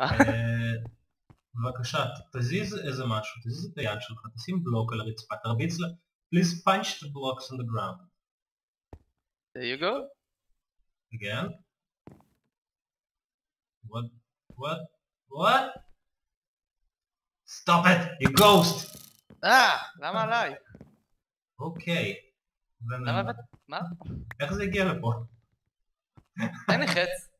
אה, אה, בבקשה, תזיז איזה משהו, תזיז את היד שלך, תשים בלוק על הרצפה, תרביץ ל... please punch the blocks on the ground. There you go. Again. What? What? What? Stop it, you ghost! אה, למה עליי? אוקיי. למה מה? איך זה הגיע לפה? אין לי חץ.